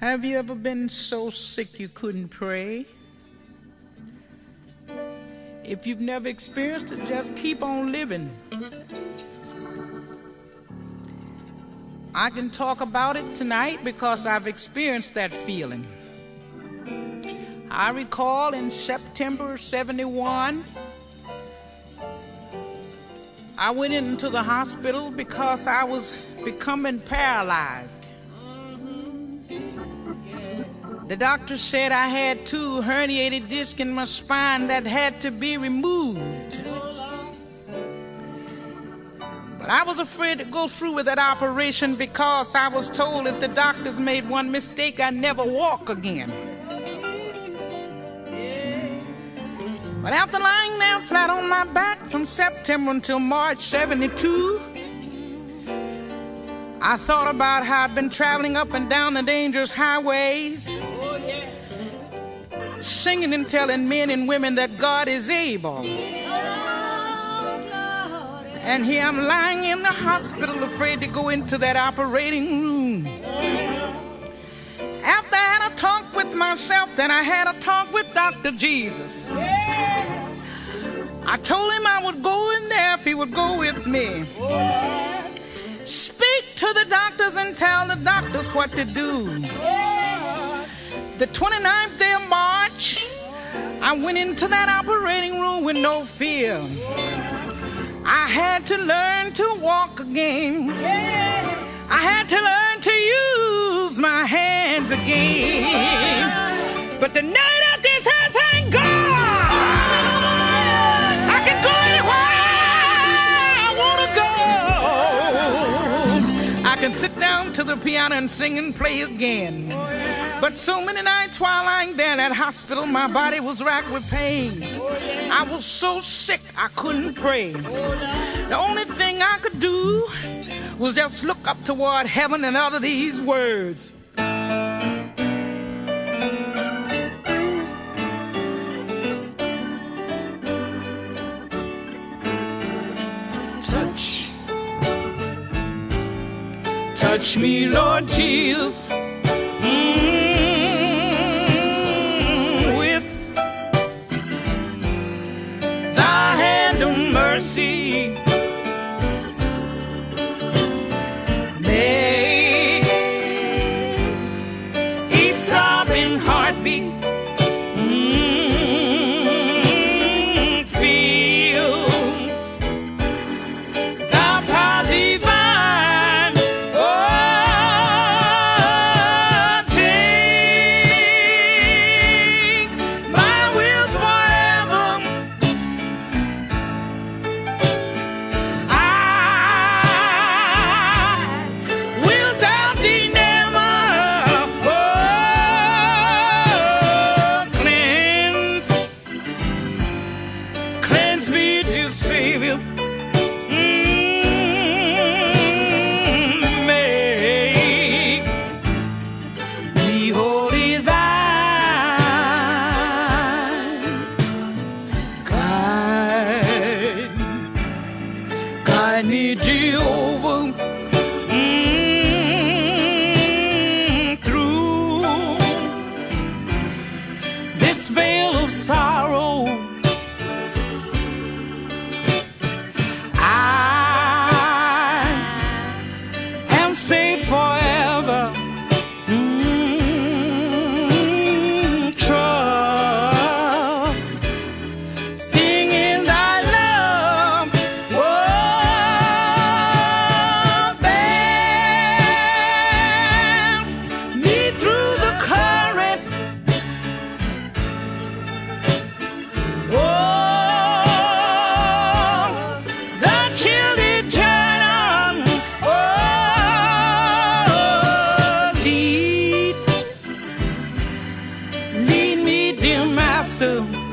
Have you ever been so sick you couldn't pray? If you've never experienced it, just keep on living. I can talk about it tonight because I've experienced that feeling. I recall in September 71, I went into the hospital because I was becoming paralyzed. The doctor said I had two herniated discs in my spine that had to be removed. But I was afraid to go through with that operation because I was told if the doctors made one mistake, I'd never walk again. But after lying there flat on my back from September until March 72, I thought about how I'd been traveling up and down the dangerous highways, singing and telling men and women that God is able. And here I'm lying in the hospital, afraid to go into that operating room. After I had a talk with myself, then I had a talk with Dr. Jesus. I told him I would go in there if he would go with me. Speak to the doctors and tell the doctors what to do. The 29th day of March, I went into that operating room with no fear. I had to learn to walk again. I had to learn to use my hands again. But the night of this has thank God. I can go anywhere I want to go. I can sit down to the piano and sing and play again. But so many nights while lying there in that hospital, my body was racked with pain. I was so sick I couldn't pray. The only thing I could do was just look up toward heaven and utter these words. Touch, touch me, Lord Jesus. Mercy. Hee-ho dear master.